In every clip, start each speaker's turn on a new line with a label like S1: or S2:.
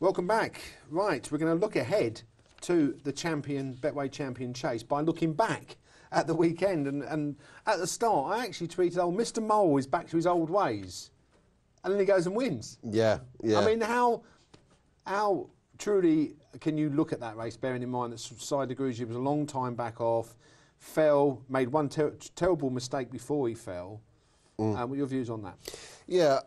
S1: Welcome back. Right, we're going to look ahead to the champion, Betway champion chase by looking back at the weekend. And, and at the start, I actually tweeted, oh, Mr. Mole is back to his old ways. And then he goes and wins.
S2: Yeah, yeah.
S1: I mean, how, how truly can you look at that race, bearing in mind that Sire De Grugy was a long time back off, fell, made one ter- terrible mistake before he fell.
S2: Mm.
S1: Uh, what are your views on that?
S2: Yeah,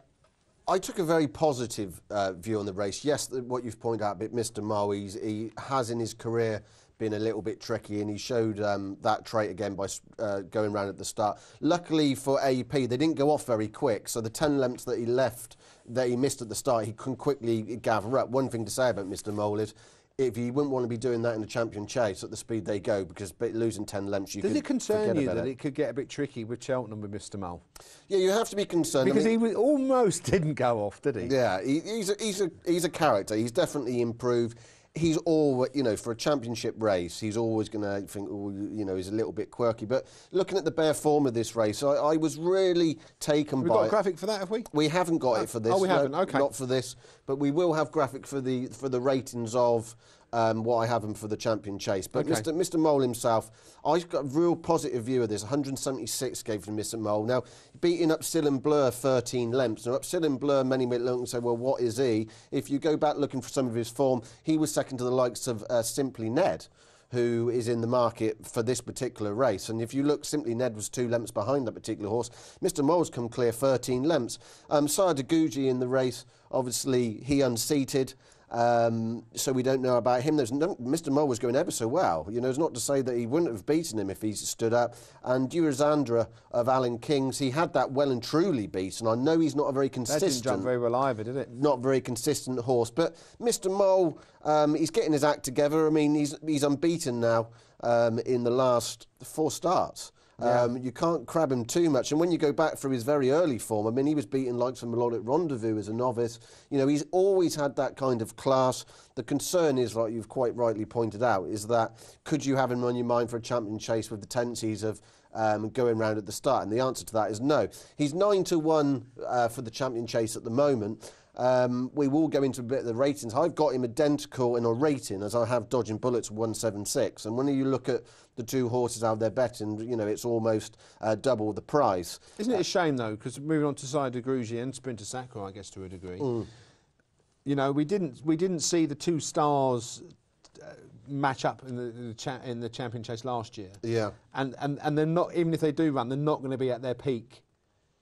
S2: I took a very positive uh, view on the race. Yes, the, what you've pointed out, but Mr. Mole, he's, he has in his career been a little bit tricky, and he showed um, that trait again by uh, going round at the start. Luckily for AP, they didn't go off very quick, so the 10 lengths that he left, that he missed at the start, he can quickly gather up. One thing to say about Mr. Mole is if you wouldn't want to be doing that in the champion chase at the speed they go, because losing 10 lengths, you
S1: Does it concern you that
S2: it.
S1: it could get a bit tricky with Cheltenham with Mr. Mole?
S2: Yeah, you have to be concerned.
S1: Because
S2: I mean,
S1: he was, almost didn't go off, did he?
S2: Yeah, he, he's, a, he's, a, he's a character. He's definitely improved. He's always, you know, for a championship race, he's always going to think, oh, you know, he's a little bit quirky. But looking at the bare form of this race, I, I was really taken
S1: We've
S2: by.
S1: got a
S2: it.
S1: graphic for that, have we?
S2: We haven't got it uh, for this.
S1: oh, we
S2: no,
S1: haven't, okay.
S2: Not for this, but we will have graphic for the for the ratings of um, what I have him for the champion chase. But
S1: Okay.
S2: Mr. Mr. Mole himself, I've got a real positive view of this. 176 gave to Mr. Mole. Now beating up Upsilon Bleu 13 lengths. Now Upsilon Bleu, many may look and say, well, what is he? If you go back looking for some of his form, he was second to the likes of uh, Simply Ned who is in the market for this particular race. And if you look, simply Ned was two lengths behind that particular horse. Mr. Mole's come clear 13 lengths. Um, Sire De Grugy in the race, obviously he unseated. Um, so we don't know about him. There's no, Mr. Mole was going ever so well. You know, it's not to say that he wouldn't have beaten him if he stood up. And Durazandra of Alan King's, he had that well and truly beaten. I know he's not a very consistent.
S1: That didn't jump very well either, did it?
S2: not very consistent horse. But Mr. Mole, um, he's getting his act together. I mean, he's he's unbeaten now um, in the last four starts. Um, you can't crab him too much. And when you go back through his very early form, I mean, he was beaten like some Melodic Rendezvous as a novice. You know, he's always had that kind of class. The concern is, like you've quite rightly pointed out, is that could you have him on your mind for a champion chase with the tendencies of um, going round at the start? And the answer to that is no. He's nine to one uh, for the champion chase at the moment. Um, we will go into a bit of the ratings. I've got him identical in a rating as I have Dodging Bullets 176. And when you look at the two horses out there betting, you know, it's almost uh, double the price.
S1: Isn't it a shame though? Because moving on to Sire De Grugy and Sprinter Sacre, I guess to a degree. You know, we didn't we didn't see the two stars uh, match up in the in the, in the champion chase last year.
S2: Yeah.
S1: And and and they're not even if they do run, they're not going to be at their peak.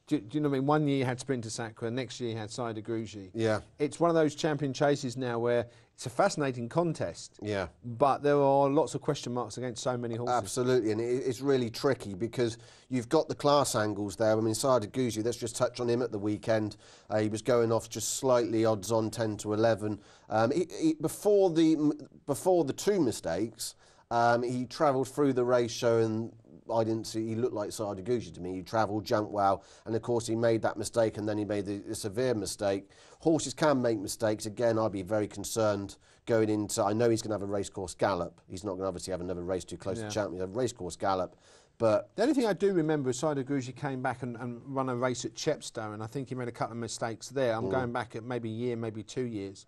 S1: Do, do you know what I mean? One year you had Sprinter Sacre, next year you had Sire De Grugy.
S2: Yeah.
S1: It's one of those champion chases now where it's a fascinating contest.
S2: Yeah.
S1: But there are lots of question marks against so many horses.
S2: Absolutely, and it, it's really tricky because you've got the class angles there. I mean, Sire De Grugy, let's just touch on him at the weekend. Uh, he was going off just slightly odds on 10 to 11. Um, he, he, before, the, before the two mistakes, um, he travelled through the race showing I didn't see. He looked like Sire De Grugy to me. He travelled, jumped well, and of course he made that mistake, and then he made the, the severe mistake. Horses can make mistakes. Again, I'd be very concerned going into. I know he's going to have a racecourse gallop. He's not going to obviously have another race too close
S1: Yeah.
S2: to champion. He's have a racecourse gallop, but
S1: The only thing I do remember is Sire De Grugy came back and, and run a race at Chepstow, and I think he made a couple of mistakes there. I'm mm. going back at maybe a year, maybe two years.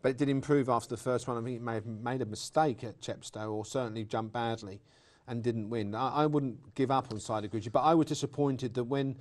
S1: But it did improve after the first one. I think he may have made a mistake at Chepstow or certainly jumped badly and didn't win. I, I wouldn't give up on Sire De Grugy, but I was disappointed that when,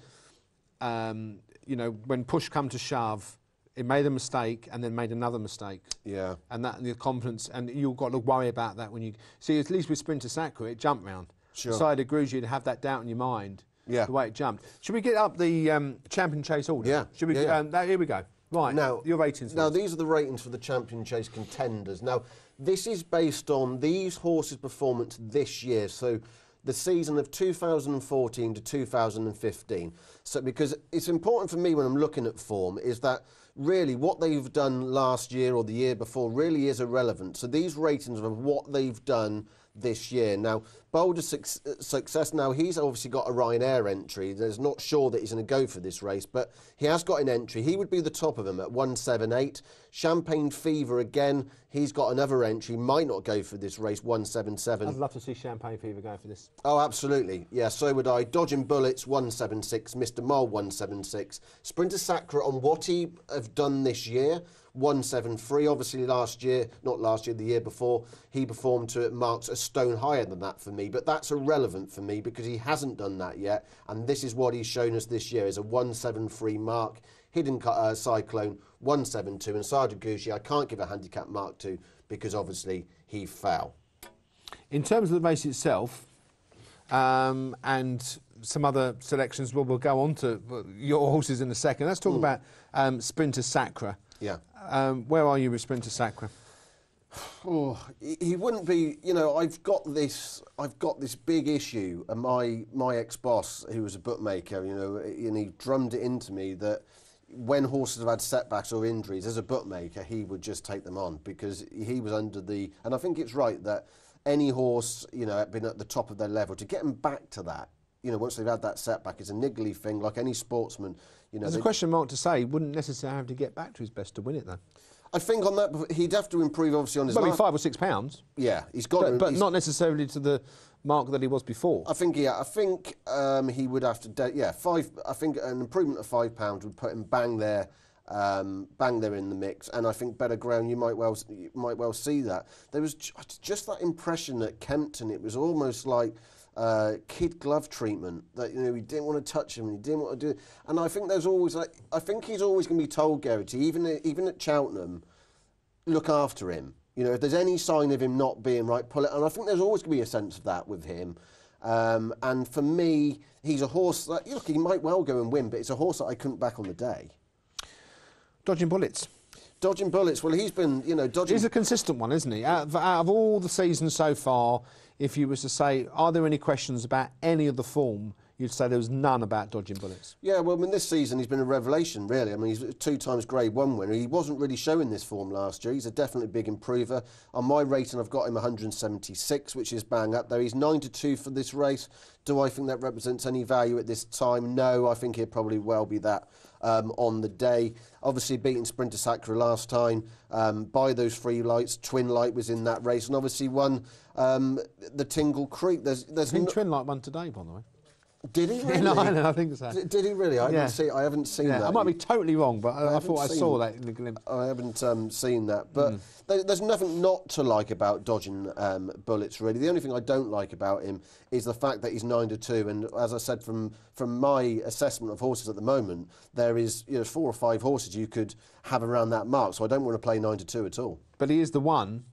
S1: um, you know, when push come to shove, it made a mistake and then made another mistake.
S2: yeah.
S1: And that the confidence, and you've got to worry about that when you see. At least with Sprinter Sacre, it jumped round.
S2: Sure.
S1: Side agrees you'd have that doubt in your mind.
S2: Yeah.
S1: The way it jumped. Should we get up the um, champion chase order?
S2: Yeah.
S1: Should we?
S2: Yeah, yeah.
S1: Um, that, here we go. Right.
S2: Now,
S1: your ratings.
S2: Now, these are the ratings for the Champion Chase contenders. Now, this is based on these horses' performance this year. So, the season of 2014 to 2015. So, because it's important for me when I'm looking at form, is that really what they've done last year or the year before really is irrelevant. So, these ratings are of what they've done this year. Now, Balder suc- success. Now he's obviously got a Ryanair entry. There's not sure that he's going to go for this race, but he has got an entry. He would be the top of them at 178. Champagne Fever again. He's got another entry. Might not go for this race. 177.
S1: I'd love to see Champagne Fever go for this.
S2: Oh, absolutely. Yeah, so would I. Dodging Bullets, 176. Mr. Mole, 176. Sprinter Sacre on what he have done this year. 173. Obviously, last year, not last year, the year before, he performed to marks a stone higher than that for me. But that's irrelevant for me because he hasn't done that yet. And this is what he's shown us this year is a 173 mark. Hidden uh, Cyclone 172. And Sire De Grugy, I can't give a handicap mark to because obviously he fell.
S1: In terms of the race itself, um, and some other selections, well, we'll go on to your horses in a second. Let's talk mm. about um, Sprinter Sacre.
S2: Yeah.
S1: Um, where are you with Sprinter Sacre?
S2: Oh, he wouldn't be. You know, I've got this. I've got this big issue, and my my ex boss, who was a bookmaker, you know, and he drummed it into me that when horses have had setbacks or injuries, as a bookmaker, he would just take them on because he was under the. And I think it's right that any horse, you know, been at the top of their level to get them back to that. You know, once they've had that setback, it's a niggly thing, like any sportsman. You know,
S1: there's a question mark to say. He wouldn't necessarily have to get back to his best to win it, though.
S2: I think on that he'd have to improve obviously on his.
S1: Probably five or six pounds.
S2: Yeah, he's got,
S1: but, but not necessarily to the mark that he was before.
S2: I think yeah, I think um, he would have to. De- yeah, five. I think an improvement of five pounds would put him bang there. Um, bang there in the mix, and I think better ground. You might well you might well see that there was just that impression at Kempton. It was almost like uh, kid glove treatment that you know he didn't want to touch him he didn't want to do. And I think there's always like I think he's always going to be told Geraghty, even even at Cheltenham, look after him. You know, if there's any sign of him not being right, pull it. And I think there's always going to be a sense of that with him. Um, and for me, he's a horse that look he might well go and win, but it's a horse that I couldn't back on the day.
S1: Dodging bullets.
S2: Dodging bullets. Well, he's been, you know, dodging.
S1: He's a consistent one, isn't he? Out of, out of all the seasons so far, if you was to say, are there any questions about any of the form? You'd say there was none about dodging bullets.
S2: Yeah, well, I mean, this season he's been a revelation, really. I mean, he's two times Grade One winner. He wasn't really showing this form last year. He's a definitely big improver. On my rating, I've got him 176, which is bang up there. He's nine to two for this race. Do I think that represents any value at this time? No, I think he'll probably well be that um, on the day. Obviously, beating Sprinter Sacre last time um, by those three lights. Twinlight was in that race and obviously won um, the Tingle Creek.
S1: There's, there's I think Twin Light won today, by the way.
S2: Did he really?
S1: In Ireland, I think so.
S2: D did he really? I, yeah. haven't, seen, I haven't seen
S1: yeah,
S2: that.
S1: I might be totally wrong, but I, I thought I saw that in the glimpse.
S2: I haven't um, seen that. But mm. there, there's nothing not to like about dodging um, bullets, really. The only thing I don't like about him is the fact that he's 9 to 2. And as I said, from, from my assessment of horses at the moment, there is you know, four or five horses you could have around that mark. So I don't want to play 9 to 2 at all.
S1: But he is the one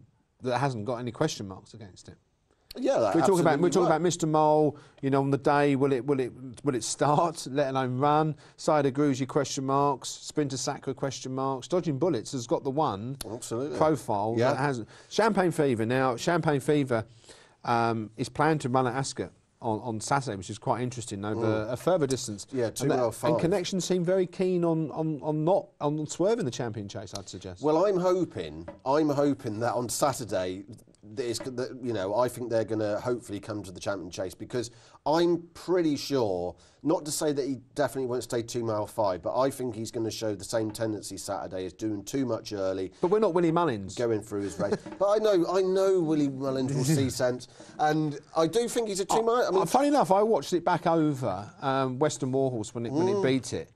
S1: that hasn't got any question marks against it.
S2: Yeah,
S1: we're talking about we're talking about Mr. Mole. You know, on the day, will it will it will it start? Let alone run. Sire De Grugy question marks. Sprinter Sacre question marks. Dodging Bullets has got the one
S2: Absolutely.
S1: profile yeah. that hasn't. Champagne Fever. Now, Champagne Fever um, is planned to run at Ascot. On, on Saturday, which is quite interesting, over mm. a further distance.
S2: Yeah, two and, that,
S1: and Connection seem very keen on, on, on not on swerving the champion chase. I'd suggest.
S2: Well, I'm hoping I'm hoping that on Saturday is, you know, I think they're going to hopefully come to the champion chase because I'm pretty sure, not to say that he definitely won't stay two mile five, but I think he's going to show the same tendency Saturday as doing too much early.
S1: But we're not Willie Mullins
S2: going through his race. but I know, I know Willie Mullins will see sense, and I do think he's a two mile. I
S1: mean, funny enough, I watched it back over um, Western Warhorse when it mm. when it mm. beat it,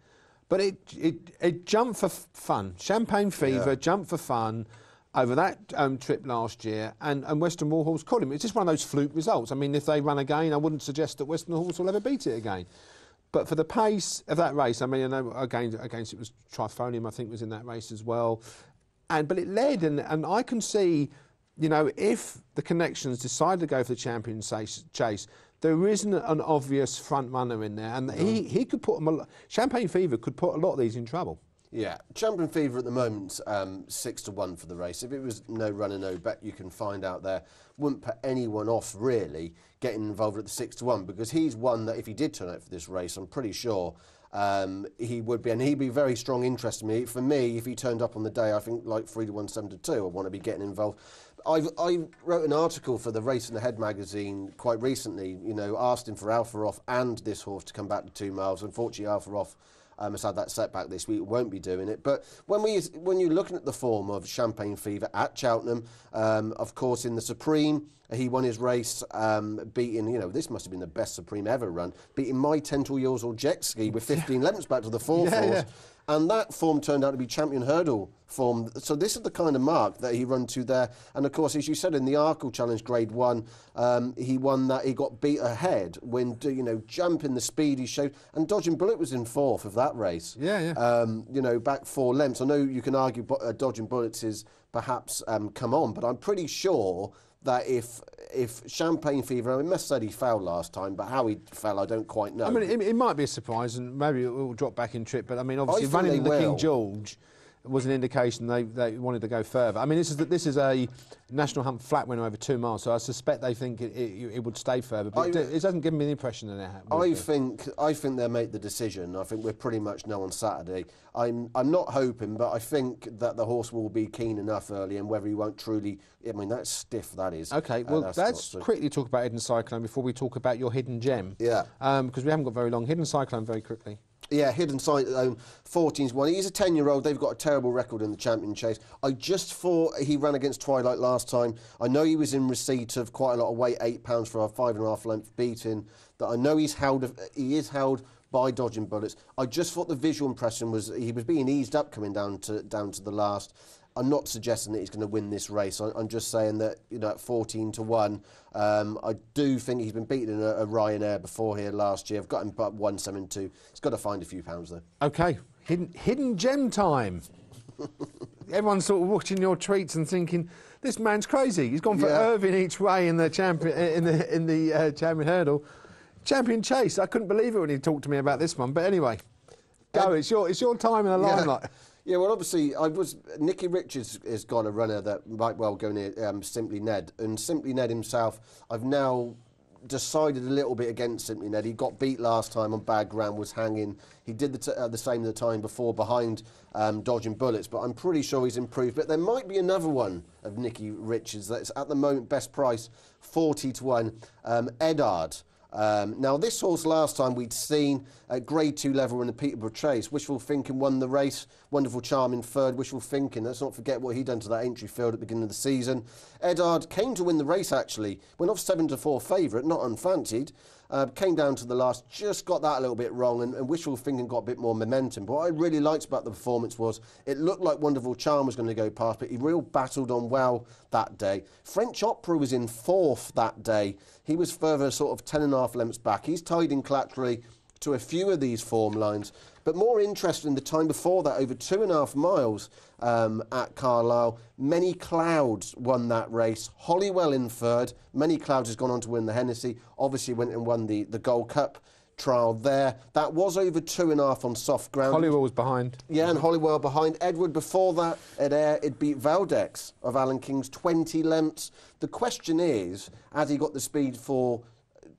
S1: but it it it jumped for fun. Champagne Fever yeah. jumped for fun over that um, trip last year, and, and Western Warhorse caught him. It's just one of those fluke results. I mean, if they run again, I wouldn't suggest that Western Warhorse will ever beat it again. But for the pace of that race, I mean, I know again against it was Trifolium, I think was in that race as well, and but it led, and and I can see, you know, if the connections decide to go for the champion chase, there isn't an obvious front runner in there, and he he could put them. A, Champagne Fever could put a lot of these in trouble.
S2: Yeah, Champagne Fever at the moment, um, six to one for the race. If it was no runner, no bet, you can find out there. Wouldn't put anyone off really getting involved at the six to one because he's one that if he did turn out for this race, I'm pretty sure um, he would be, and he'd be very strong interest in me. For me, if he turned up on the day, I think like three to one, seven to two, I want to be getting involved. I've, I wrote an article for the Racing Ahead magazine quite recently. You know, asking for Al Ferof and this horse to come back to two miles. Unfortunately, Al Ferof um, has had that setback this week, won't be doing it. But when we when you're looking at the form of Champagne Fever at Cheltenham, um, of course in the Supreme, he won his race, um, beating you know this must have been the best Supreme ever run, beating my Tent Or Yours or Jezki with 15 lengths back to the fourth yeah, horse. Yeah. And that form turned out to be champion hurdle form. So this is the kind of mark that he run to there. And of course, as you said in the Arkle Challenge Grade One, um, he won that. He got beat ahead when you know jumping the speed he showed, and Dodging Bullet was in fourth of that race.
S1: Yeah, yeah.
S2: Um, you know, back four lengths. I know you can argue uh, Dodging Bullets is perhaps um, come on, but I'm pretty sure that if if Champagne Fever, I mean, Mess said he fell last time, but how he fell, I don't quite know.
S1: I mean, it, it might be a surprise, and maybe it will drop back in trip. But I mean, obviously,
S2: think
S1: running the. King George was an indication they, they wanted to go further. I mean, this is that this is a national hunt flat winner over two miles, so I suspect they think it, it, it would stay further. But
S2: I-
S1: it, doesn't give me the impression that it will
S2: I think I think they'll make the decision. I think we're pretty much know on Saturday. I'm I'm not hoping, but I think that the horse will be keen enough early, and whether he won't truly. I mean, that's stiff. That is.
S1: Okay,
S2: Uh,
S1: well,
S2: that's
S1: let's quickly talk about Hidden Cyclone before we talk about your hidden gem.
S2: Yeah.
S1: Because we haven't got very long. Hidden Cyclone, very quickly.
S2: Yeah, Hidden Sight um, 14's one. He's a 10 year old. They've got a terrible record in the champion chase. I just thought he ran against Twilight last time. I know he was in receipt of quite a lot of weight, £8 for a five and a half length beating. That I know he's held, he is held by dodging bullets. I just thought the visual impression was he was being eased up coming down to down to the last. I'm not suggesting that he's going to win this race. I, I'm just saying that you know at 14 to one, um, I do think he's been beaten in a, a Ryanair before here last year. I've got him up 172. He's got to find a few pounds though.
S1: Okay, hidden, hidden gem time. Everyone's sort of watching your tweets and thinking, this man's crazy. He's gone for
S2: Yeah.
S1: Irving each way in the champion in the in the uh, champion hurdle, champion chase. I couldn't believe it when he talked to me about this one. But anyway, go. it's your it's your time in the limelight.
S2: Yeah, well, obviously, I was Nicky Richards has got a runner that might well go near um, Simply Ned, and Simply Ned himself. I've now decided a little bit against Simply Ned. He got beat last time on bad ground, was hanging. He did the, uh, the same the time before behind um, dodging bullets, but I'm pretty sure he's improved. But there might be another one of Nicky Richards that's at the moment best price, forty to one. Um, Eduard. Um, now, this horse last time we'd seen at grade two level in the Peterborough Chase. Wishful Thinking won the race. Wonderful Charm in third. Wishful Thinking. Let's not forget what he'd done to that entry field at the beginning of the season. Eduard came to win the race actually. Went off seven to four favourite, not unfancied. Uh, came down to the last, just got that a little bit wrong, and, and Wishful Thinking got a bit more momentum. But what I really liked about the performance was it looked like Wonderful Charm was going to go past, but he real battled on well that day. French Opera was in fourth that day. He was further sort of ten and a half lengths back. He's tied in collaterally to a few of these form lines. But more interesting, the time before that, over two and a half miles um, at Carlisle, Many Clouds won that race. Holywell in third. Many Clouds has gone on to win the Hennessy. Obviously went and won the, the Gold Cup trial there. That was over two and a half on soft ground.
S1: Hollywood was behind.
S2: Yeah, and Holywell behind. Eduard before that at Ayr, it beat Valdez of Alan King's 20 lengths. The question is, has he got the speed for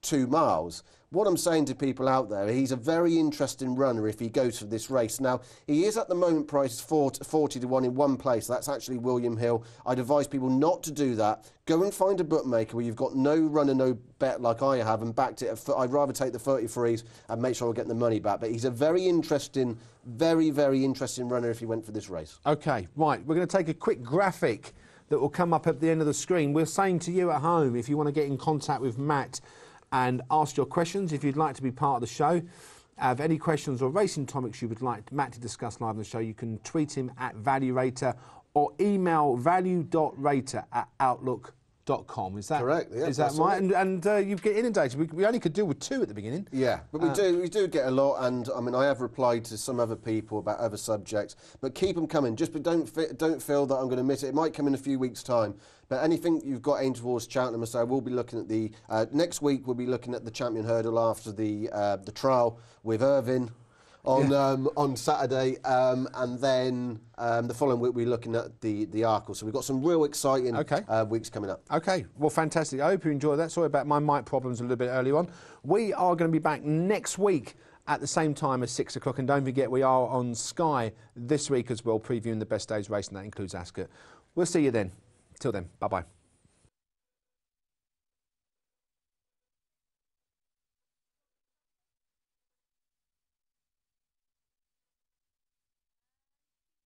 S2: two miles? What I'm saying to people out there, he's a very interesting runner if he goes for this race. Now, he is at the moment priced 40, 40 to 1 in one place. That's actually William Hill. I'd advise people not to do that. Go and find a bookmaker where you've got no runner, no bet like I have and backed it. I'd rather take the 33s and make sure I get the money back. But he's a very interesting, very, very interesting runner if he went for this race.
S1: Okay, right. We're going to take a quick graphic that will come up at the end of the screen. We're saying to you at home, if you want to get in contact with Matt and ask your questions, if you'd like to be part of the show, have any questions or racing topics you would like Matt to discuss live on the show, you can tweet him at ValueRater or email value.rater at outlook.com. Is that
S2: Correct, yeah,
S1: Is that right? And, and uh, you get inundated. We, we only could do with two at the beginning.
S2: Yeah, but we do we do get a lot, and I mean I have replied to some other people about other subjects, but keep them coming. Just but don't fi- don't feel that I'm going to miss it. It might come in a few weeks' time. But anything you've got aimed towards Cheltenham, so we'll be looking at the uh, next week. We'll be looking at the champion hurdle after the uh, the trial with Irving. On um, on Saturday, um, and then um, the following week we're looking at the the Arkle. So we've got some real exciting
S1: Okay.
S2: uh, weeks coming up.
S1: Okay, well, fantastic. I hope you enjoyed that. Sorry about my mic problems a little bit earlier on. We are going to be back next week at the same time as six o'clock. And don't forget, we are on Sky this week as well, previewing the best days race, and that includes Ascot. We'll see you then. Till then, bye bye.